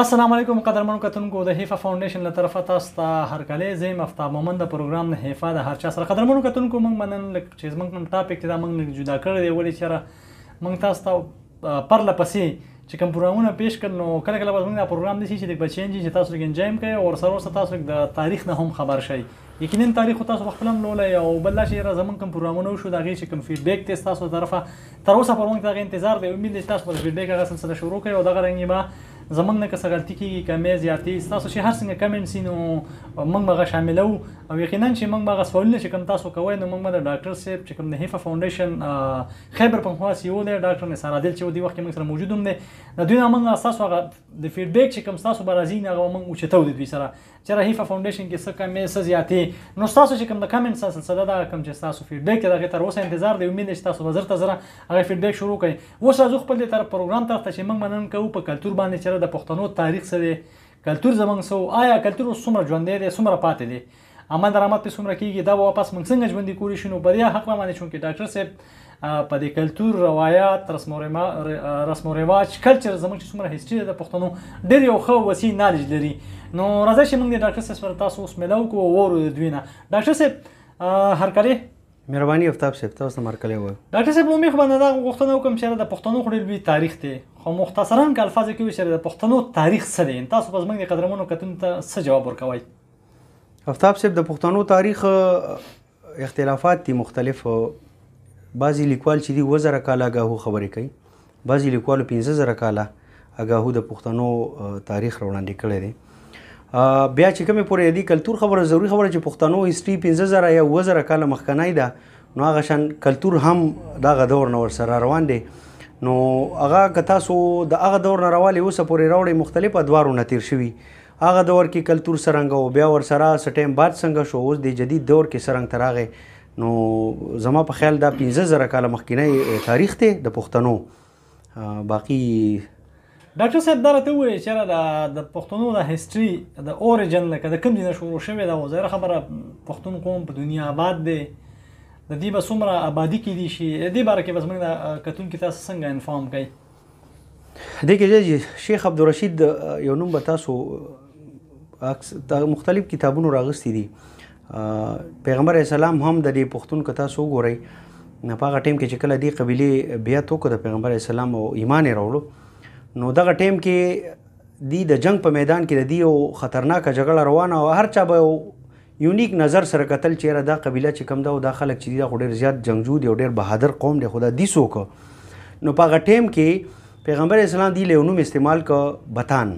السلام علیکم قدرمن کتونکو د هیفا فاونډیشن له طرفه تاسو ته هر کله زم افتاب مومن د پروګرام نه هیفا د هر چا سره قدرمن کتونکو موږ منن لکه چې موږ نن ټاپک دا موږ نه جدا کړی دی ولې چېرې موږ تاسو ته پرله پسې چې کوم پروګرامونه پیش کړل نو کله کله به زموږ دا پروګرام داسې چې د بچینج چې تاسو لږ انجایم کوئ او سره ورسره تاسو د تاریخ نه هم خبر شئ یقینا تاریخ تاسو خپل هم لولئ او بل دا چې زموږ کوم پروګرامونه وشو دا غي چې کوم فیډبیک ته تاسو طرفه تر اوسه پر موږ دا انتظار دی امید چې تاسو پر فیډبیک هغه سلسله شروع کړئ او دا غرنګي ما زمنګ نه کس غلطي کیږي کمې زیاتې تاسو چې هر څنګه کمنټ سينو موږ مغه شاملو او یقینا چې موږ مغه سوالونه چې کوم تاسو کوی نو موږ د ډاکټر صاحب چې کوم د هیفا فاونډیشن خیبر پنخوا سی او دی ډاکټر نثار عادل چې دی وخت موږ سره موجود هم دی د دوی نه موږ تاسو هغه د فیډبیک چې کوم تاسو برازي نه هغه موږ اوچتو د دوی سره چې رهیفه فاونډیشن کې څه کمې څه زیاتې نو تاسو چې کوم د کمنټ سلسله دا کوم چې تاسو فیډبیک ته دغه تر اوسه انتظار دی امید چې تاسو وزر ته زره هغه فیډبیک شروع کړئ اوس راځو خپل تر پروګرام تر ته چې موږ منن کوو په کلچر باندې چې د پښتنو تاریخ سره کلچر زمنګ سو آیا کلچر اوس څومره ژوندې دی څومره پاتې دی عمل درآمد په څومره کیږي دا واپس موږ څنګه ژوندي کولی شو نو په دې حق باندې چونکې ډاکټر صاحب په دې کلتور روایت رسم او رسم او رواج کلچر زموږ چې څومره هیستوري ده پښتنو ډېر یو ښه وسیع نالج لري نو راځه چې موږ د ډاکټر صاحب سره تاسو اوس ملاو کو ورو د دوی نه ډاکټر صاحب هر کله مهرباني افتاب صاحب تاسو ته مرکلی و ډاکټر صاحب نو مخ باندې دا غوښتنه وکم چې د پښتنو خوري لوی تاریخ دی خو مختصرا که الفاظ کې وشره د پښتنو تاریخ څه دی تاسو په زمنګ قدرمنو کتون ته څه جواب ورکوي افتاب صاحب د پښتنو تاریخ اختلافات دي مختلف بعضی لیکوال چې دی وزره کاله غاهو خبرې کوي بعضی لیکوالو 15000 کاله غاهو د پښتنو تاریخ روړاندې کړی دی بیا چې کومه پورې دی کلچر خبره ضروری خبره چې پښتنو هیستوري 15000 یا 2000 کاله مخکنای ده نو هغه شان کلچر هم دا غدور نور سره روان دی نو هغه که تاسو د هغه دور نه راوالي اوسه پورې راوړي مختلف ادوارو نه تیر شوي هغه دور کی کلتور څه رنګه وو بیا ورسره څه ټایم بعد څنګه شو اوس دی جدید دور کی څه رنګ ته راغی نو زما په خیال دا 15000 کاله مخکینی تاریخ دی د پښتنو باقی ډاکټر صاحب دا راته ووایي چې دا د پښتنو د هیستوري د اوریجن لکه د کوم ځای نه شروع شوې ده وزاره خبره پښتون قوم په دنیا آباد دی د دې به څومره آبادي کې دي شي د دې باره کې بس موږ کتون کې تاسو څنګه انفارم کړئ دې کې چې شیخ عبدالرشید یو نوم به تاسو مختلف کتابونو راغستې دي پیغمبر اسلام هم د دې پښتون کتا سو ګوري نه پاغه ټیم کې چې کله دی قبيله بیا تو کو د پیغمبر اسلام او ایمان راوړو نو دغه ټیم کې دی د جنگ په میدان کې دی او خطرناک جګړه روانه او هر چا به یونیک نظر سره کتل چې یاره دا قبیله چې کم ده او دا خلک چې دي دا خو ډېر زیات جنګجو دي او ډېر بهادر قوم دی خو دا دي څوک نو په هغه ټایم کې پیغمبر اسلام دی له یو نوم استعمال که بتان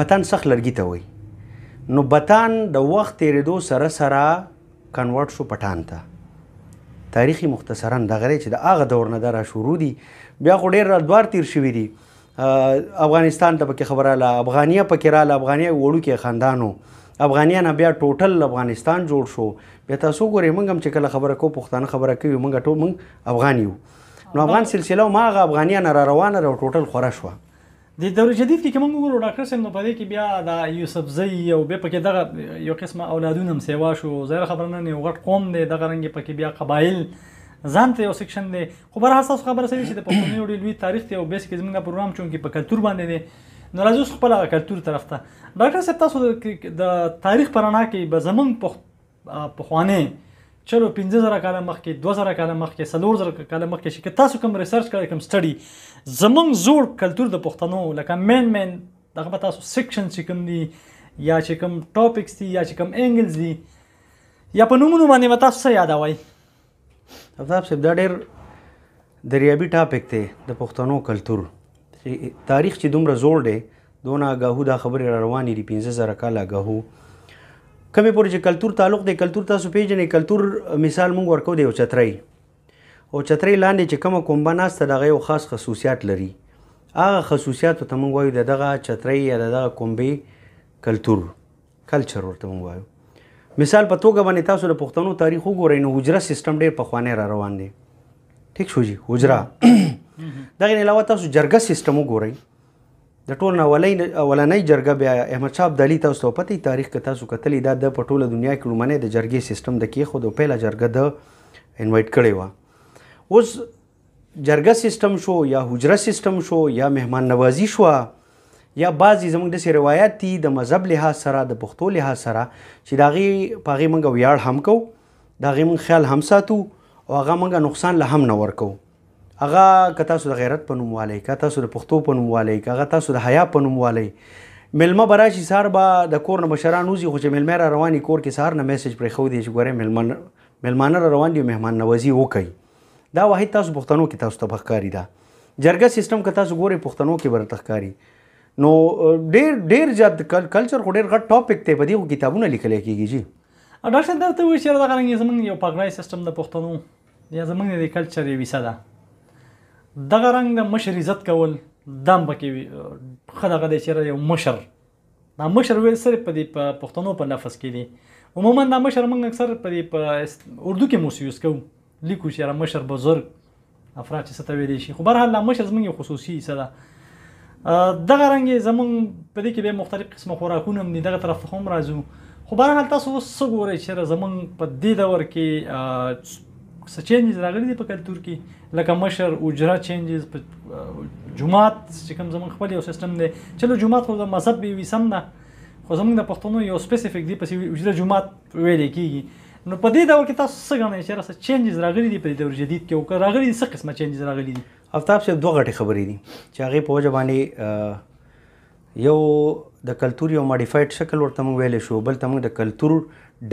بتان سخت لرګي ته وایي نو بتان د وخت تېرېدو سره سره کنورټ شو پټان ته تاریخي مختصرا دغه دی چې د هغه دور نه دا را شروع دي بیا خو ډېر دوار تیر شوي دي افغانستان ته پکې خبره لا افغانیه پکې را لا افغانیه وړو کې خاندانو افغانیه نه بیا ټوټل افغانستان جوړ شو بیا تاسو ګورئ موږ هم چې کله خبره کو پښتانه خبره کوي موږ ټول موږ افغان یو نو افغان سلسله ما غ افغانیا نه را روانه را ټوټل خوره شو د دور جدید کې کوم ګورو ډاکټر سم نو پدې کې بیا دا یوسف زئی او به پکې دغه یو قسمه اولادونه هم سیوا شو زهره خبرنه نه غټ قوم دی دغه رنګ پکې بیا قبایل ځان ته یو سیکشن دی خو بهر حال تاسو خبره سړي چې د پښتنو یو ډېر لوی تاریخ دی او بیس کې زمونږ پروګرام چونکې په کلتور باندې دی نو راځو خپل هغه کلتور طرف ته ډاکټر صاحب تاسو د تاریخ پر اړه کې به زمونږ په خوانه چلو 15000 کاله مخکې 2000 کاله مخکې 3000 کاله مخکې چې تاسو کوم ریسرچ کړی کوم سټډي زمونږ زوړ کلتور د پښتنو لکه مین مین دغه به تاسو سیکشن چې کوم دي یا چې کوم ټاپکس دي یا چې کوم انګلز دي یا په نومونو باندې به تاسو څه یادوي افتاب صاحب دا ډېر دریابي ټاپک دی د پښتنو کلتور تاریخ چې دومره زوړ دی دونه آګاهو دا خبرې را روانې دي پنځه زره کاله آګاهو کمې پورې چې کلتور تعلق دی کلتور تاسو پیژنې کلتور مثال مونږ ورکو دی او چترۍ او چترۍ لاندې چې کومه کومبه ناسته د هغه یو خاص خصوصیات لري هغه خصوصیاتو ته مونږ وایو د دغه چترۍ یا د دغه کومبې کلتور کلچر ورته مونږ وایو مثال په توګه باندې تاسو د پښتنو تاریخ وګورئ نو حجره سیستم ډېر پخوانی را روان دی ټیک شو جی حجره دغه علاوه تاسو جرګه سیستم وګورئ د ټول نه اولنۍ جرګه بیا احمد شاه ابدالي تاسو ته پته تاریخ کې تاسو کتلی دا د په ټوله دنیا کې لومړنۍ د جرګې سیستم د کې خو د پیله جرګه د انوایټ کړې وه اوس جرګه سیستم شو یا حجره سیستم شو یا مهمان نوازی شو یا بعضی زموږ د روایت دي د مذهب لحاظ سره د پښتو لحاظ سره چې دا غي پاغي منګه ویاړ هم کو دا غي من خیال هم ساتو او هغه منګه نقصان له هم نه ورکو هغه که تاسو د غیرت په نوموالی که تاسو د پښتو په نوموالی که هغه تاسو د حیا په نوموالی ملما براشي سار با د کور نه مشران وزي خو چې ملما را رواني کور کې سار نه میسج پرې خو دی چې ګوره ملما ملمانه را روان دي مهمان نوازي وکړي دا واحد تاسو پښتنو کې تاسو ته بخکاری دا جرګه سیستم که تاسو ګوري پښتنو کې برته ښکاری نو ډیر ډیر زیات کلچر خو ډیر غټ ټاپک ته بدیو کتابونه لیکل کیږي جی ډاکټر صاحب درته وایي چې دا غلنګ زمونږ یو پګړای سیستم د پښتنو یا زمونږ د کلچر یو ویسه ده دغه رنګ د مشر عزت کول دام پکې خدغه د چیرې یو مشر دا مشر ویل صرف په دې په پښتنو په لفظ کې دي عموما دا مشر موږ اکثر په دې په اردو کې موس یوز کوو لیکو چې را مشر بزرګ افراد چې ستوي دي شي خو بهر حال مشر زمونږ خصوصي څه ده دغه رنګ زمون په دې کې به مختلف قسمه خوراکونه هم دي دغه طرف هم راځو خو بهر حال تاسو وسګورئ چې زمون په دې دور کې څه چینجز راغلي دي په کلتور کې لکه مشر اجرا چینجز په جمعات چې کوم زمون خپل یو سیستم دی چې له جمعات خو د مذهب وی سم نه خو زمونږ د پښتنو یو سپیسیفیک دی پسې اجرا جمعات ویل کیږي نو په دې ډول کې تاسو څه غواړئ چې راځه چینجز راغلي دي په دور جدید کې او که راغلي دي څه قسمه چینجز راغلي دي افتاب صاحب دوه غټي خبرې دي چې هغه په وجه باندې یو د کلتور یو ماډیفاید شکل ورته موږ ویلی شو بل ته موږ د کلتور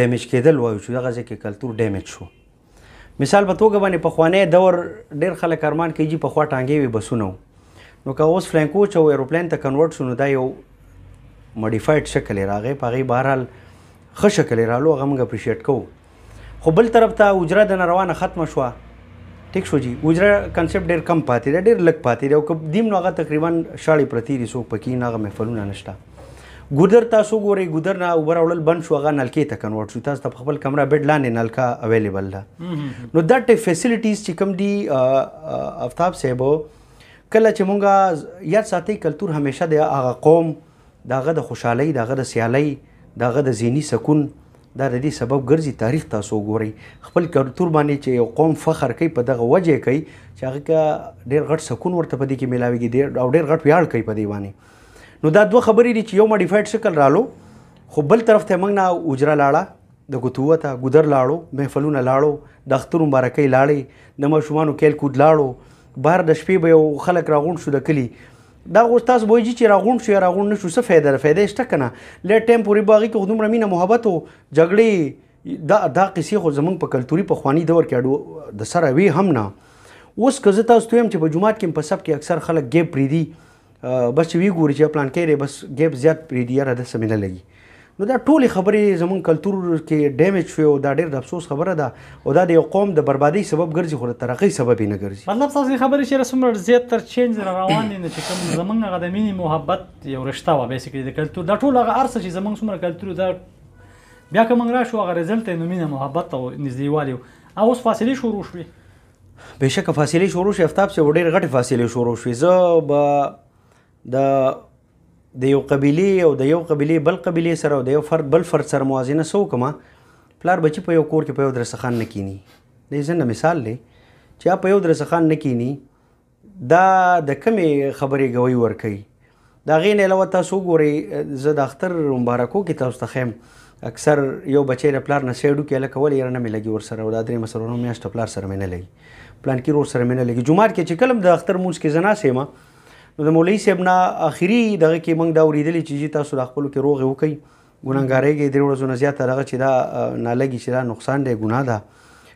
ډیمیج کېدل وایو چې دغه ځای کې کلتور ډیمیج شو مثال په توګه باندې پخوانی دور ډېر خلک ارمان کوي چې پخوا ټانګې وي بسونه وو نو که اوس فلین کوچ او ایروپلین ته کنورټ شو نو دا یو ماډیفاید شکل یې راغی په هغې بهرحال ښه شکل یې رالو هغه موږ اپریشیټ کوو خو بل طرف ته اجره د روانه ختمه شوه ټیک شو جی اجره کنسپټ ډیر کم پاتې دی ډیر لږ پاتې دی او که دیم نو هغه تقریبا شاړې پرتې دي څوک پکې نه هغه محفلونه نشته ګودر تاسو ګورئ ګودر نه اوبه راوړل بند شو هغه نلکې ته کنورټ شو تاسو ته په خپل کمره بیډ لاندې نلکه اویلیبل ده نو دا ټیک فیسیلیټیز چې کوم دي افتاب صاحب کله چې مونږه یاد ساتي کلچر همیشه د هغه قوم د هغه د خوشحالۍ، د هغه د سیالۍ، د هغه د ذهني سکون دا د دې سبب ګرځي، تاریخ تاسو وګورئ، خپل کلتور باندې چې یو قوم فخر کوي، په دغه وجه یې کوي چې هغه که ډېر غټ سکون ورته په دې کې میلاوېږي او ډېر غټ ویاړ کوي په دې باندې. نو دا دوه خبرې دي چې یو ماډیفاید شکل رالو، خو بل طرف ته موږ نه اجره لاړه، د ګوتو وته، ګودر لاړو، محفلونه لاړو، د اخترو مبارکۍ لاړې، د ماشومانو کیل کود لاړو، بهر د شپې به یو خلک راغونډ شو د کلي، دا غو تاسو به جی چې راغون شو یا راغون نشو څه فایده ده فایده شته کنه لې ټیم پوری باغی کې خدوم رمینه محبت او جګړې دا دا قصې خو زمونږ په کلتوري په خواني دور کې اډو د سره وی هم نه اوس که زه تاسو ته هم چې په جمعات کې په سب کې اکثر خلک ګیپ پریدي بس چې وی ګوري چې پلان کې بس ګیپ زیات پریدي یاره د سمینه لګي نو دا ټولې خبرې زمونږ کلتور کې ډیمیج شوې او دا ډېر د افسوس خبره ده او دا د یو قوم د بربادۍ سبب ګرځي خو د ترقۍ سبب یې نه ګرځي مطلب ستاسو خبرې چې څومره زیات تر چینج را روان دي نو چې کوم زمونږ هغه د مینې محبت یو رشته وه بیسیکلي د کلتور دا ټول هغه ارسه چې زمونږ څومره کلتور دا بیا که موږ راشو هغه رزلټ یې نو مینه محبت او نږدېوالي او اوس فاصلې شروع شوې بېشکه فاصلې شروع شوې افتاب صاحب ډېر غټې فاصلې شروع شوې زه به د د یو قبیلې او د یو قبیلې بل قبیلې سره او د یو فرد بل فرد سره موازنه څه وکړم پلار بچی په یو کور کې په یو درسخان نه کینی د ځنه مثال دی چې په یو درسخان نه کینی دا د کمی خبرې غوي ور کوي دا غین علاوه تاسو ګوري زه د اختر مبارکو کې تاسو ته خیم اکثر یو بچی له پلار نه سیډو کې لکه ولې یې نه ملګي ور سره ولادت درې مسلونو میاشت پلار سره مینه لګي پلان کې ور سره مینه لګي جمعه کې چې کلم د اختر مونږ کې زنا سیمه نو د مولوی صاحب نه اخیری دغه کې موږ دا اوریدلی چې جی تاسو د خپل کې روغ وکي ګناګارې کې درې ورځې نه زیاته دغه چې دا نه لګي چې دا نقصان دی ګناه ده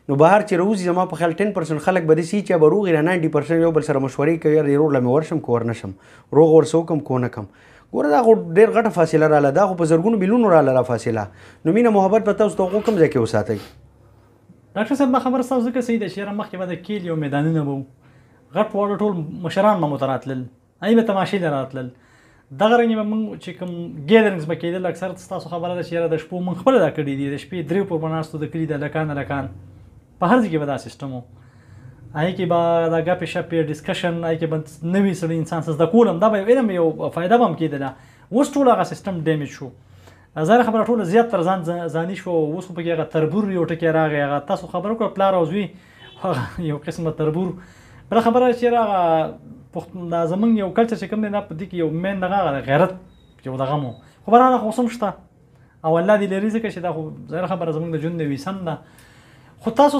نو بهر چې روزي زما په خیال 10% خلک به دسی چې به روغ نه 90% یو بل سره مشورې کوي یار ضرور لمه ورشم کو ورنشم روغ ورسو کم کو نه کم ګوره دا خو ډیر غټه فاصله را لده خو په زرګونو ملیونو را لره فاصله نو مینه محبت په تاسو ته کوم ځای کې وساتئ ډاکټر صاحب خبر تاسو ځکه صحیح ده چې را مخکې به د کیل یو میدانونه وو غټ واړه ټول مشران به مو ته راتلل هغوی به تماشې ته راتلل دغه رنګ به موږ چې کوم ګیدرنګز به کېدل اکثر ستاسو خبره ده چې یاره د شپو موږ خپل دا کړي دي د شپې درې پر مناستو د کلی د لکان لکان په هر ځای کې به دا سیستم وو هغه کې به دا غپې شپې ډیسکشن هغه کې به نوې سړی انسان سره د کولم دا به علم یو فائدہ بم کېدله اوس ټول هغه سیستم ډیمیج شو ظاهره خبره ټوله زیات تر ځان ځاني شو اوس خو پکې هغه تربور یو ټکی راغی هغه تاسو خبر وکړه پلار او زوی هغه یو قسمه تربور بل خبره چې راغه پخت دا زمونږ یو کلچر چې کوم دی دا په دې کې یو مین دغه غیرت یو دغه مو خو برانه خو سم شته او الله دې لري ځکه چې دا خو زره خبره زمونږ د ژوند وی سم ده خو تاسو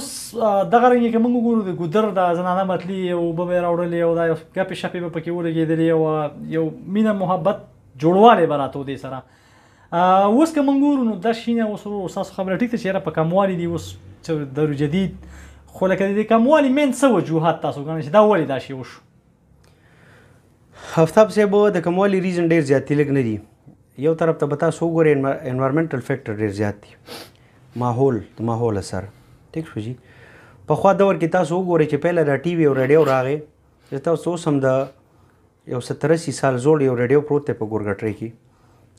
دغه رنګ کې موږ ګورو د ګودر د زنانه متلی او به به راوړلې او دا یو ګپې شپې به پکې ولګېدلې او یو مینه محبت جوړواله براتو دې سره اوس که موږ ګورو نو دا شینه اوس ورو تاسو خبره ټیک ده چې یاره په کموالي دی اوس چې درو جدید خو لکه د دې کموالي مین څه وجوهات تاسو ګڼئ چې دا ولې دا شی وشو هفتاب صاحب د کموالي ریزن ډیر زیات دی لږ نه دي یو طرف ته به تاسو وګورئ انوایرمنټل فیکټر ډیر زیات دي ماحول د ماحول اثر ټیک شو جی په خوا دور کې تاسو وګورئ چې پهله د ټي وي او رادیو راغې چې تاسو اوس هم د یو ستر اسی سال زوړ یو ریډیو پروت دی په ګورګټرې کې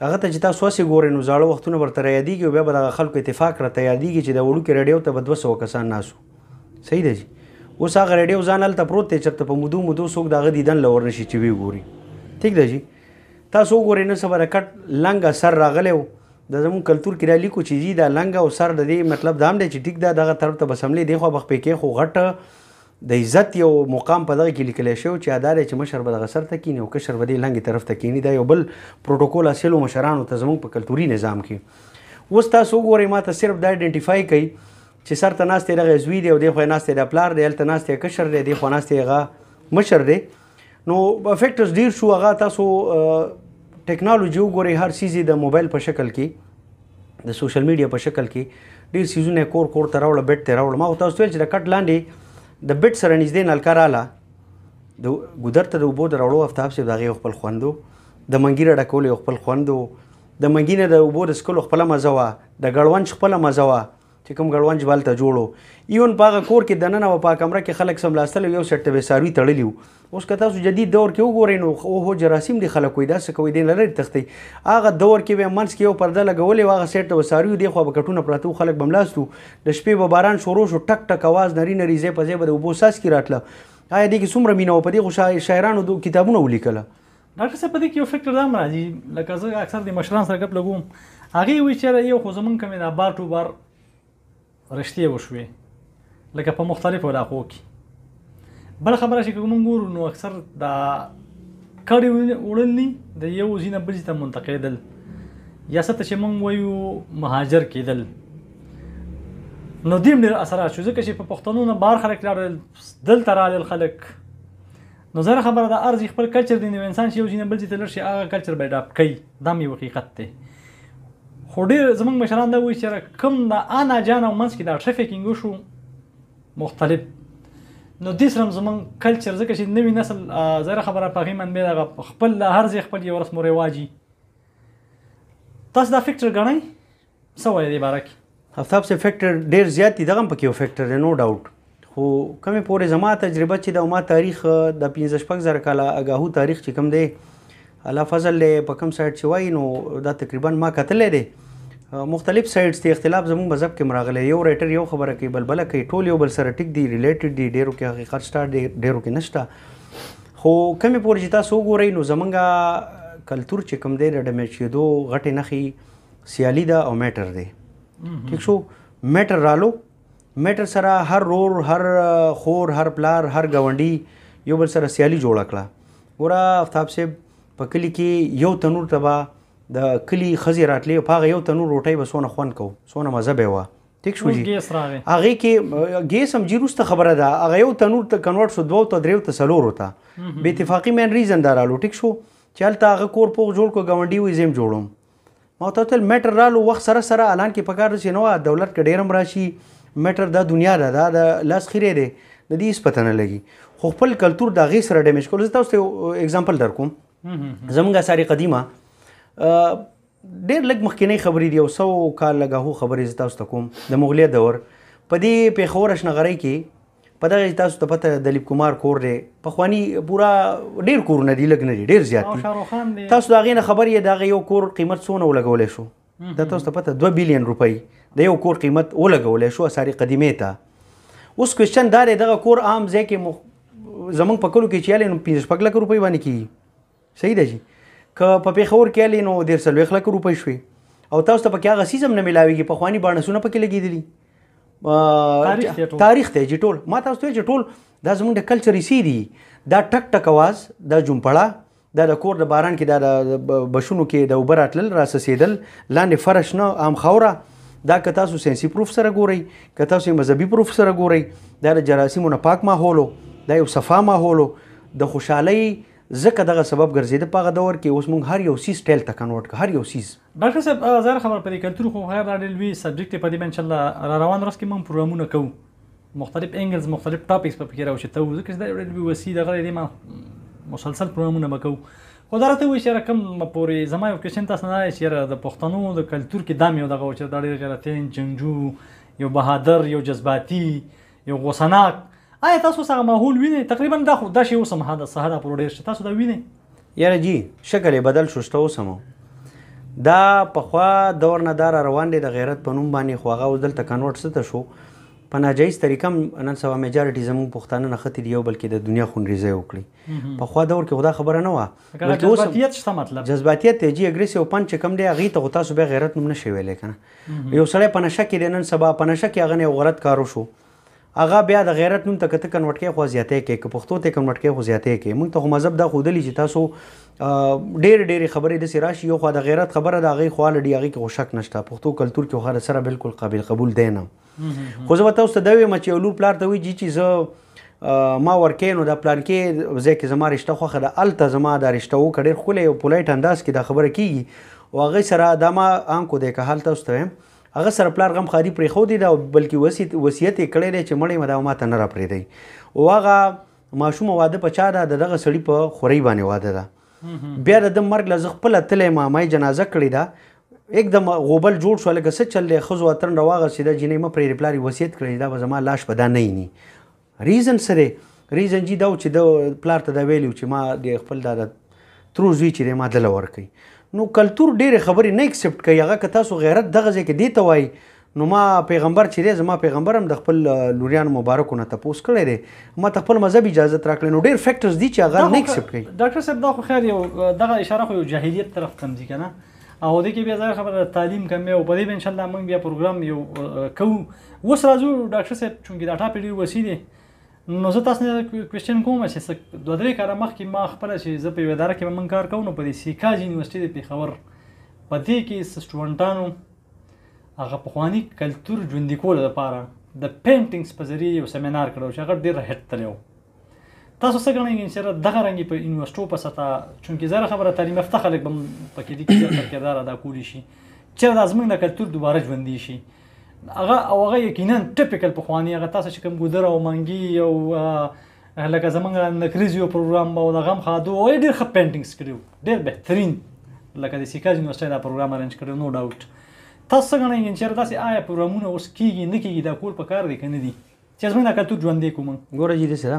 هغه ته چې تاسو هسې ګورئ نو زاړه وختونه ورته رایادېږي او بیا به دغه خلکو اتفاق راته یادېږي چې د وړوکې ریډیو ته به دوه سوه کسان ناست صحیح دی جي اوس هغه ریډیو ځان هلته پروت دی چېرته په مودو مودو څوک د هغه دیدن له ور نه شي چې ویې ګوري ټیک ده جي تاسو وګورئ نن سبا د کټ لنګه سر راغلی و د زموږ کلتور کې دا لیکو چې جي دا لنګه او سر د دې مطلب دا هم دی چې ټیک ده دغه طرف ته به سملې دی خو به خپې کې خو غټ د عزت یو مقام په دغه کې لیکل شوی چې ادا دی چې مشر به دغه سر ته کینی او کشر به دې لنګې طرف ته کینی دا یو بل پروتوکول اصلو مشرانو ته زموږ په کلتوري نظام کې اوس تاسو وګورئ ما ته صرف دا ایډنټیفای کوي چې سر ته ناست دغه زوی دی او دی خو ناست د پلار دی هلته ناست کشر دی دی خو ناست هغه مشر دی نو فیکټرز ډیر شو هغه تاسو ټیکنالوژي وګورئ هر سیز د موبایل په شکل کې د سوشل میډیا په شکل کې ډیر سیزونه کور کور ته راوړل بیت ته راوړل ما تاسو ویل چې د کټ لاندې د بیت سره نږدې نلکا رااله د ګودر ته د اوبو د راوړو افتاب سي دغه خپل خوندو د منګیره ډکول خپل خوندو د منګینه د اوبو د سکلو خپل مزه وا د ګړوند خپل مزه وا چې کوم ګړونج به هلته جوړ و ایون په هغه کور کې دننه به په کمره کې خلک څملاستل یو سیټ ته به څاروي تړلي وو اوس که تاسو جدید دور کې وګورئ نو اوهو جراثیم دي خلک وایي دا څه کوئ دې نه لرې تښتئ هغه دور کې به منځ کې یو پرده لګولې وه هغه سیټ ته به څاروي وو دېخوا به کټونه پراته وو خلک به هملاست وو د شپې به باران شروع شو ټک ټک اواز نري نري ځای په ځای به د اوبو څاڅکي راتله آیا دې کې څومره مینه وه په دې خو شاعرانو کتابونه ولیکله ډاکټر صاحب په دې کې یو فکر دا هم راځي لکه زه اکثر د مشران سره ګپ لګوم هغه وی چې یو خو زمونږ کمې دا بار ټو بار رښتې وشوي لکه په مختلفو علاقو کې بل خبره چې کوم ګورو نو اکثر دا کړي وړلني د یو زینه بل ته منتقیدل یا ست چې مونږ وایو مهاجر کېدل نو دیم ډیر اثرات شو ځکه چې په پښتنو نه بار خلک لاړل دلته راغلل خلک نو زره خبره ده هر ځي خپل کلچر دی نو انسان چې یو ځي نه بل ځي ته لړ شي هغه کلچر به ډاپ کوي دا مې حقیقت دی خو ډیر زمونږ مشران دا وایي چې کوم دا انا جان او منس کې دا ټریفیکینګ وشو مختلف نو د سرم زمون کلچر ځکه چې نوی نسل زره خبره پغې من به دغه خپل هر ځای خپل یو رسم او رواجی تاسو دا فکر غنئ څه وایې دې باره کې افتاب صاحب فیکټر ډېر زیات دي دغه هم پکې یو فیکټر دی نو ډاوټ خو کومې پورې زما تجربه چې د ما تاریخ د پنځه شپږ زره کاله اګاهو تاریخ چې کوم دی الله فضل دی په کوم سایډ چې وایي نو دا تقریبا ما کتلی دی مختلف سایډز ته اختلاف زموږ مذهب کې مراغلی یو رایټر یو خبره کوي بل بله کوي ټول یو بل سره ټیک دی ریلیټډ دی ډیرو کې حقیقت شته ډیرو کې نشته خو کمی پورې چې تاسو وګورئ نو زمونږ کلتور چې کوم دی د ډمیج کېدو غټې نښې سیالی ده او میټر دی ٹھیک شو میټر رالو میټر سره هر رور هر خور هر پلار هر گاونډي یو بل سره سیالی جوړ کړه ګوره افتاب صاحب په کلی کې یو تنور تبا د کلی خزي راتلی په یو تنور روټي به سونه خوند کو سونه مزه به وا ټیک شو جی هغه کې ګیس هم جیروست خبره ده هغه یو تنور ته کنورټ شو دوه ته دریو ته سلور وتا به اتفاقی مین ریزن دارالو ټیک شو چلته هغه کور پوغ جوړ کو گاونډي وې زم جوړوم ما ته تل میټر رالو وخت سره سره الان کې پکار رسي نو دولت کې ډیرم راشي میټر دا دنیا ده دا د لاس خیره ده د دې هیڅ پته نه لګي خو خپل کلچر د غي سره ډیمیج کول زه تاسو ته اگزامپل درکوم زمونږه ساری قدیمه ډیر لګ مخکینه خبرې دی او سو کال لګه هو خبرې زه تاسو ته کوم د مغلیه دور په دې پیښور شنغری کې په دغه تاسو ته پته دلیب کومار کور دی پخوانی پورا ډیر کور نه دی لګ نه دی ډیر زیات دی تاسو دا غینه خبر یې دا یو کور قیمت څونه ولګول شو دا تاسو ته پته 2 بیلیون روپۍ د یو کور قیمت ولګول شو اساري قدیمه ته اوس کوېشن دا دی دغه کور عام ځای کې زمونږ په کلو کې چې یاله نو 15 لک روپۍ باندې کیږي صحیح ده جی که په پیښور کې الی نو ډیر سلوي خلک روپې شوي او تاسو ته پکې هغه سیزم نه ملاويږي په خواني بانسونه پکې لګیدلی تاریخ ته جی ټول ما تاسو ته چې ټول دا زمونږ د کلچر سی دي دا ټک ټک आवाज دا جمپړه دا د کور د باران کې دا د بشونو کې د اوبر اتلل را سسیدل لاندې فرش نه عام خوره دا که تاسو ساينسي پروف سره ګورئ که تاسو مذهبي پروف سره ګورئ دا د جراثیمو نه پاک ماحولو دا یو صفا ماحولو د خوشحالۍ ځکه دغه سبب ګرځیده په هغه دور کې اوس موږ هر یو څیز ټیل ته کنورټ کړ هر یو څیز. ډاکټر صاحب زار خبر پدې کلتور خو خیر دا ډیر لوی سبجیکټ دی پدې به انشاءالله را روان ورځ کې موږ پروګرامونه کوو مختلف انګلز مختلف ټاپکس په پکې راو چې ته ځکه چې دا ډیر لوی وسی دغه دې ما مسلسل پروګرامونه وکړو خو دا راته وایي چې یاره کوم پورې زما یو کوېشن تاسو نه دی چې یاره د پښتنو د کلتور کې دا مې یو دغه و چې دا ډېر غیرتین جنګجو یو بهادر یو جذباتي یو غوسناک آیا تاسو سره ماحول وینئ تقریبا دا خو دا شی اوس هم هدا سهدا پر ډیر شته تاسو دا وینئ یاره جی شکل یې بدل شو شته اوس هم دا پخوا دور نه دا را روان دی د غیرت په نوم باندې خو هغه اوس دلته کنورټ څه ته شو په ناجایز طریقه نن سبا میجارټي زموږ پښتانه نه ختي یو بلکې د دنیا خونریزه وکړي په خو دور کې خدا خبره نه و بلکې اوس جذباتیت شته مطلب جذباتیت دی جی اګریسیو پنچ کم دی هغه ته تاسو به غیرت نوم نشي ویلې کنه یو سړی په نشه کې دی نن سبا په نشه کې هغه نه یو غلط کار وشو هغه بیا د غیرت نوم ته کته کنورټ کې خو زیاتې کې که پښتو ته کنورټ کې خو زیاتې کې مونږ ته خو مذهب دا خودلی چې تاسو ډېر ډېر خبرې د سرا شي یو خو د غیرت خبره دا غي خو لډي هغه کې خو شک نشته پښتو کلچر کې خو سره بالکل قابل قبول دی نه خو زه به تاسو ته دا وایم چې یو لور پلار ته وایي چې زه ما ورکې نو دا پلان کې ځای کې زما رشته خوښه ده الته زما دا رشته و کډیر خو له پولیټ انداز کې دا خبره کیږي او هغه سره دا ما انکو دی که حال تاسو ته وایم هغه سره پلار غم خاري پرې خو دی دا بلکې وصیت وصیت کړی دی چې مړې مدا ما ته نه را پرې دی او هغه ماشوم واده په چا ده دغه سړی په خوري باندې واده ده بیا د ده مرګ له زه خپله تللی ما ما یې جنازه کړې ده एकदम غوبل جوړ شو لکه څه چل دی ښځو اتن راواغسې ده جینۍ مه پرېرې پلار یې وصیت کړی دا به زما لاش به دا نه ییني ریزن څه دی ریزن جي دا و چې د پلار ته دا ویلي چې ما د خپل دا د ترو زوی چې دی ما دله ورکوي نو کلتور ډېرې خبرې نه اکسپټ کوي هغه که تاسو غیرت دغه ځای کې دی ته وایي نو ما پیغمبر چې دی زما پیغمبر هم د خپل لوریانو مبارکو نه تپوس کړی دی ما ته خپل مذهب اجازه راکړی نو ډیر فیکټرز دي چې هغه نه ایکسپټ کوي ډاکټر صاحب دا خو خیر یو دغه اشاره خو یو جاهلیت طرف ته مزي کنه او دې کې بیا ځای خبره تعلیم کمې او په دې ان شاء الله موږ بیا پروګرام یو کوو اوس راځو ډاکټر صاحب چونګې دا ټاپې ډیر وسی دي نو زه تاسو نه کوېشن کوم چې دوه درې کاله مخکې ما خپل چې زه په اداره کې من کار کوم نو په دې سیکاج یونیورسيټي د پیښور په دې کې سټوډنټانو هغه پخوانی کلتور ژوندي کولو لپاره د پینټینګز په ذریعه یو سیمینار کړو چې هغه ډیر هټ تللی و تاسو څه ګڼئ ان شاء الله دغه رنګي په یونیورسيټو په ستا چونکی زره خبره تعلیم یافته خلک بم پکې دي چې خپل کردار ادا کولی شي چې د ازمن د کلچر دوباره ژوند دي شي هغه او هغه یقینا ټیپیکل په خواني هغه تاسو چې کوم ګودره او منګي او لکه زمونږ نکریز یو پروګرام به د غم خادو او ډیر ښه پینټینګز کړي ډیر بهترین لکه د سیکاج یونیورسټۍ دا پروګرام ارنج کړی نو ډاوټ تاسو څنګه نه انجنیر داسې آیا پروګرامونه اوس کیږي نه کیږي دا کول پکار دی کنه دي چې زمونږ د کلتور ژوندې کوم ګوره جی دې سره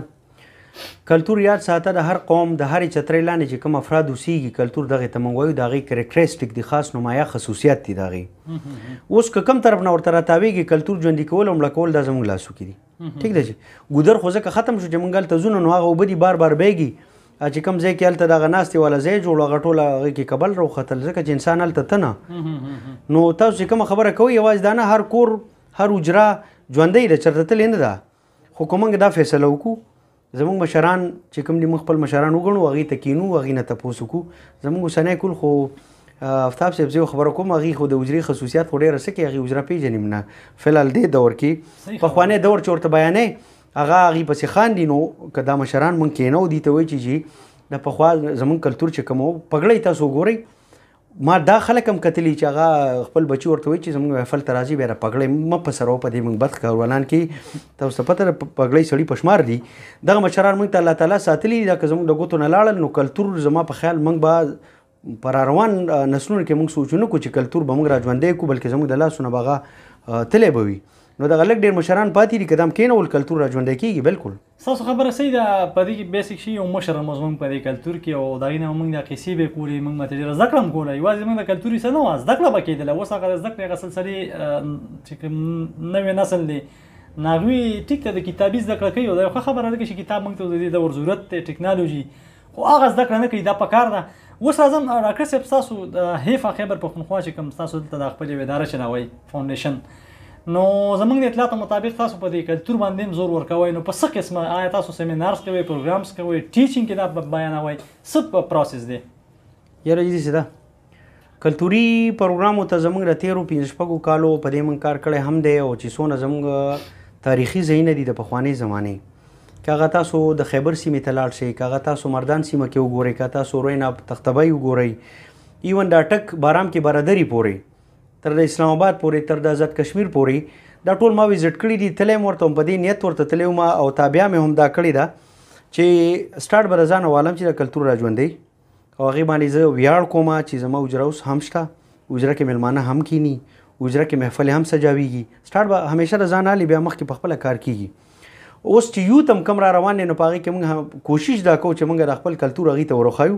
کلتور یاد ساته د هر قوم د هرې چترې لاندې چې کوم افراد اوسېږي کلتور دغه ته مونږ وایو د هغې کرکټریسټیک دي خاص نمایه خصوصیات دي د هغې اوس که کوم طرف نه ورته راتاوېږي کلتور ژوندي کول او مړه کول دا زموږ لاسو کې دي ټیک دی چې ګودر خو ځکه ختم شو چې مونږ هلته ځو نو هغه اوبه دي بار بار بهږي چې کوم ځای کې هلته دغه ناستې والا ځای جوړ هغه ټوله هغې کې کبل راوختل ځکه چې انسان هلته ته نه نو تاسو چې کومه خبره کوئ یوازې دا نه هر کور هر اجرا ژوندی ده چېرته تللی نه ده خو که موږ دا فیصله وکړو زموږ مشران چې کوم دي موږ خپل مشران وګڼو هغه ته کینو هغه نه تاسو کو زموږ سنې کول خو افتاب صاحب زه خبر کوم هغه خو د وزري خصوصیات خو ډیره سکه هغه وزرا پیژنیم نه فلال دې دور کې په خوانه دور چورته بیانې هغه هغه پسې خان دي نو کدا مشران مونږ کینو دي ته وی چې د پخوا زمون کلچر چې کوم پګړې تاسو ګوري ما دا خلک هم کتلی چې هغه خپل بچی ورته وایي چې زموږ محفل ته راځي بیا را پګړۍ مه په سره په دې موږ بد کاروانان کې تاسو ته پته پګړۍ سړي پشمار دي دغه مشران موږ ته الله تعالی ساتلی دا که زموږ د ګوتو نه لاړل نو کلتور زما په خیال موږ به پر روان نسلونو کې موږ سوچونه کو چې کلتور به موږ را ژوندې کو بلکې زموږ د لاسونه بغا تلې بوي نو دغه لګ ډیر مشران پاتې دي کدام کینول کلتور را ژوندې کیږي بالکل ستاسو خبره صحیح ده په دې کې بیسیک شي یو مشر مو زمونږ په دې کلتور کې او دا نه مونږ د قصې به کولې مونږ مته ډیره زده کړه هم کوله یوازې مونږ د کلتوري څه نه واز زده کړه به کېدله اوس هغه زده کړې غسل سری چې کوم نوې نسل دی ناغوی ټیک ته د کتابي زده کړه کوي او دا یو خبره ده چې کتاب مونږ ته د دې دور ضرورت دی ټیکنالوژي خو هغه زده کړه نه کوي دا پکار ده اوس راځم ډاکټر صاحب تاسو هیفا خیبر پښتونخوا چې کوم تاسو دلته د خپل اداره چلاوي فاونډیشن نو زمونږ د اطلاعاتو مطابق تاسو په دې کلتور باندې هم زور ورکوي نو په څه قسمه آیا تاسو سیمینارز کوي پروګرامز کوي ټیچینګ کې دا بیانوي څه پروسس دی یاره ایزي سره کلتوري پروګرامو ته زمونږ د تیرو پنځه شپږو کالو په دې مونږ کار کړی هم دی او چې څونه زمونږ تاریخي ځایونه دي د پخوانۍ زمانې که هغه تاسو د خیبر سیمې ته لاړ شئ که هغه تاسو مردان سیمه کې وګورئ که تاسو رویناب تختبای وګورئ ایون دا ټک بارام کې برادری پورې تر د اسلام آباد پورې تر د آزاد کشمیر پورې دا ټول ما وزټ کړی دي تلې مور ته په دې نیت ورته تلې ما او تابع مې هم دا کړی دا چې سٹارټ برزان والم چې د کلچر راځوندې او هغه باندې زه ویاړ کوم چې زما اجرا اوس هم شته اجرا کې ملمانه هم کینی اجرا کې محفل هم سجاویږي سٹارټ به همیشه د ځان علی بیا مخ کې په خپل کار کیږي اوس چې یو تم کم را روان نه پاږي کې موږ کوشش دا کو چې موږ د خپل کلچر غي ته ورخایو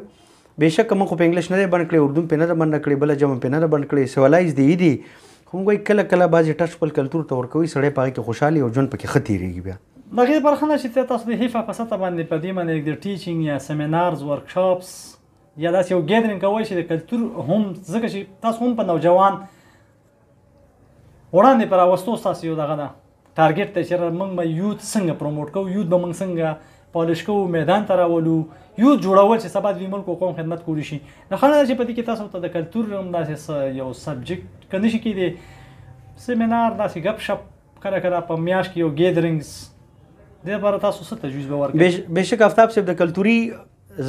بهشکه موږ په انګلیش نه بند کړی اردو په نه بند کړی بل جمع په نه بند کړی سوالایز دی دی خو موږ وایو کله کله بعضې ټچ خپل کلتور ته ورکوي سړی په هغې کې خوشحال وي او ژوند پکې ښه تېرېږي بیا. د هغې لپاره ښه نه چې ته تاسو د هیفا په سطح باندې په دې باندې د ټیچنګ یا سیمینارز ورکشاپس یا داسې یو ګیدرینګ کوئ چې د کلتور هم ځکه چې تاسو هم په نوجوان وړاندې په راوستو ستاسو یو دغه ده ټارګټ ته چېرې موږ به یوت څنګه پروموټ کوو یوت به موږ څنګه پالیش کوو میدان ته راولو یو جوړول چې سبا دوی ملک او قوم خدمت کولی شي نو خلک چې په دې کې تاسو ته د کلچر هم داسې یو سبجیکټ کنه شي کېدی سیمینار داسې غپ شپ کله کله په میاش کې یو ګیدرینګز د بار تاسو څه تجویز به ورکړئ بهشکه افتاب صاحب د کلچري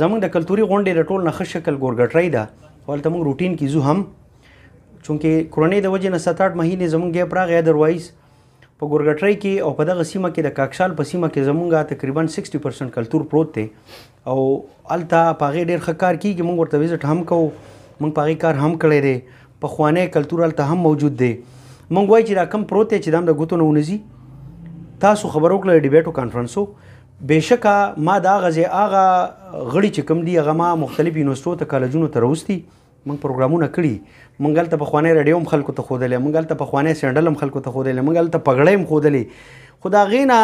زمونږ د کلتوري غونډې د ټول نه ښه شکل ګورګټرۍ ده او هلته موږ روټین کې ځو هم چونکې کورنۍ د وجې نه ست آټ مهینې زمونږ ګیپ راغی ادروایز په ګورګټرۍ کې او په دغه سیمه کې د کاکشال په سیمه کې زمونږ تقریبا 60% کلتور پروت دی او الته په هغې ډېر ښه کار کیږي موږ ورته وزټ هم کوو موږ په هغې کار هم کړی دی پخوانی کلتور هلته هم موجود دی موږ وایو چې دا کم پروت دی چې دا هم د ګوتو نه ونځي تاسو خبرو کړل ډیبیټو کانفرنسو بېشکه ما د هغه ځای هغه غړي چې کوم دي هغه ما مختلف یونیورسټو ته کالجونو ته راوستي موږ پروګرامونه کړي موږ هلته پخوانی رادیو هم خلکو ته ښودلی موږ هلته پخوانی سینډل هم خلکو ته ښودلی موږ هلته پګړۍ هم ښودلې خو د هغې نه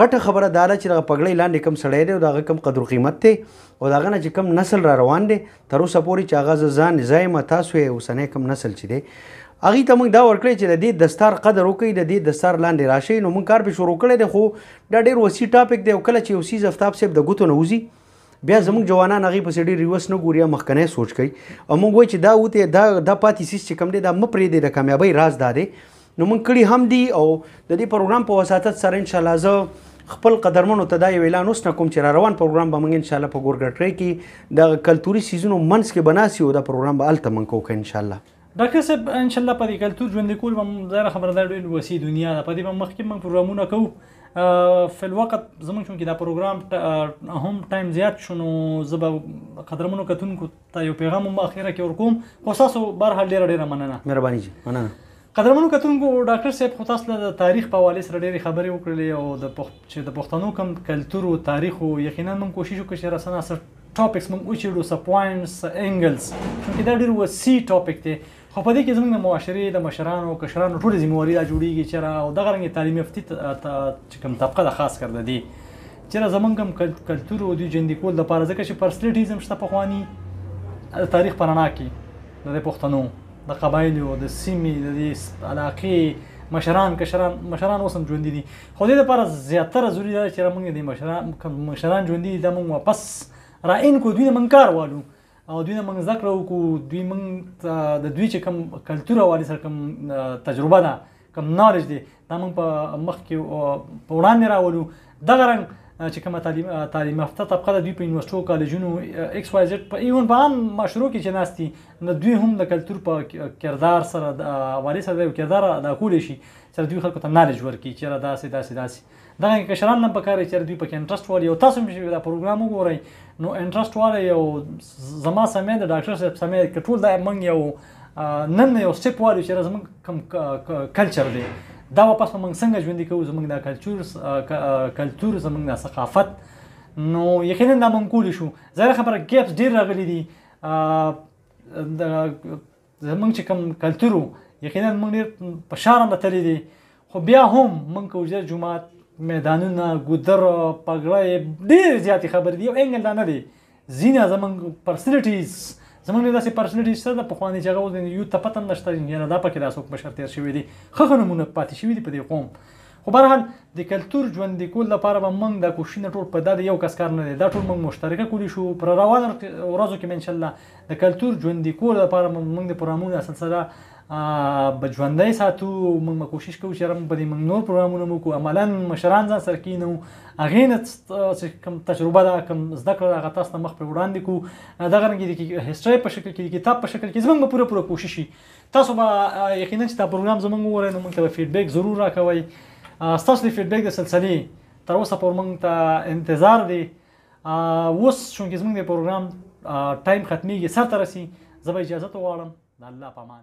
غټه خبره دا ده چې دغه پګړۍ لاندې کم سړی دی او د هغه کم قدر قیمت دی او د هغه نه چې کم نسل را روان دی تر اوسه پورې چې هغه ځان زایم تاسو یې اوسنۍ کم نسل چې دی هغه ته موږ دا ورکړی چې د دې دستار قدر وکړي د دې دستار لاندې راشي نو موږ کار به شروع کړی دی خو دا ډیر وسی ټاپک دی او کله چې اوسې زفتاب صاحب د ګوتو نه وځي بیا زموږ جوانان هغه په سړي ریوس نه ګوري مخکنه سوچ کوي او موږ وای چې دا وته دا د پاتې سیس چې کم دی دا مپرې دی د کامیابی راز دا دی نو مونږ کړي هم دي او د دې پروګرام په وساتت سره ان شاء الله زه خپل قدرمنو ته دا یو اعلان اوس نه کوم چې را روان پروګرام به موږ ان شاء الله په ګورګټري کې د کلتوري سیزونو منځ کې بناسي او دا پروګرام به الته موږ کوو ان شاء الله ډاکټر صاحب ان شاء الله په دې کلتور ژوند کول به زه خبره ده ډېر وسی دنیا ده په دې به مخکې موږ پروګرامونه کوو فل وخت زمونږ چونکې دا پروګرام هم ټایم زیات شونه زبا قدرمنو کتونکو ته یو پیغام هم اخیره کې ورکوم خو تاسو بهر حال ډیره ډیره مننه مهرباني جی مننه قدرمنو کتونکو ډاکټر صاحب خو تاسو له تاریخ په حواله سره ډېری خبرې وکړلې او د پخت چې د پښتنو کم کلچر او تاریخ او یقینا موږ کوشش وکړو چې رسنه سره ټاپکس موږ وچېړو سه پوینټس انګلز چې دا ډېر وسی ټاپک دی خو په دې کې زموږ د معاشرې د مشرانو کشرانو ټولې ذمه واري دا جوړېږي چېرې او دغه رنګ تعلیم یافتي چې کوم طبقه ده خاص کر د دې چېرې زموږ هم کلتور او دوی ژوندي کول لپاره ځکه چې پرسلیټیزم شته پخواني د تاریخ په رڼا کې د پښتنو د قبایلو د سیمې د دې علاقې مشران کشران مشران اوس هم ژوندي دي خو دې لپاره زیاتره ضروري ده چې موږ د مشران مشران ژوندي دي دا موږ واپس را ان کو دوی موږ کار والو او دوی نه موږ زده کړه وکړو دوی موږ د دوی چې کوم کلتور حواله سره کوم تجربه ده کوم نالج دی دا موږ په مخ کې په وړاندې راولو دغه رنګ چې کومه تعلیم تعلیم یافته طبقه د دوی په یونیورسيټو کالجونو ایکس وای زد په ایون په عام مشروع کې چې ناشتي نو دوی هم د کلچر په کردار سره د والي سره د کردار ادا کول شي چې دوی خلکو ته نالج ورکړي چې دا سي دا سي دا سي دغه کشران هم پکاره چې دوی پکې انټرست والي او تاسو مې دا پروګرام وګورئ نو انټرست والي او زما سمې د ډاکټر صاحب سمې کې ټول دا منګ یو نن یو سټپ والي چې زموږ کم کلچر دی دا واپس موږ څنګه ژوند کوو زموږ دا کلچر کلچر زموږ دا ثقافت نو یقینا دا موږ کول شو زه خبره ګیپس ډیر راغلي دي زمونږ چې کوم کلتور وو یقینا مونږ ډېر په شهر هم تللي دي خو بیا هم مونږ کوجر جومات میدانونه ګودر پګړه ډېرې زیاتې خبرې دي یو انګل دا نه دی ځینې زمونږ پرسنلټیز زمونږ داسې پرسنلټیز شته د پخواني چې هغه اوس یو ته پته هم نشته یاره دا پکې دا څوک مشر تېر شوي دي ښه ښه نمونه پاتې شوي دي په دې قوم خو به هر حال د کلتور ژوندي کول لپاره به موږ دا کوششونه ټول په دا د یو کس کار نه دی دا ټول موږ مشترکه کولی شو پر روانو ورځو کې ان الله د کلتور ژوندي کول لپاره موږ د پروګرامونو سلسله به ژوندۍ ساتو موږ به کوشش کوو چې رم په دې موږ نور پروګرامونه مو کو عملا مشران ځان سره کینو هغه نه چې کوم تجربه دا کوم زده کړه هغه تاسو ته مخ پر وړاندې کو دا غرنګ دي کې هیستوري په شکل کې کتاب په شکل کې زموږ به پوره پوره کوشش تاسو به یقینا چې دا پروګرام زمونږ وره نو موږ ته فیډبیک ضرور راکوي تاسو د فیډبیک د سلسله تر اوسه پر موږ ته انتظار دی اوس چونکه زمونږ د پروګرام ټایم ختميږي سر ترسي زه به اجازه ته غواړم د الله پامان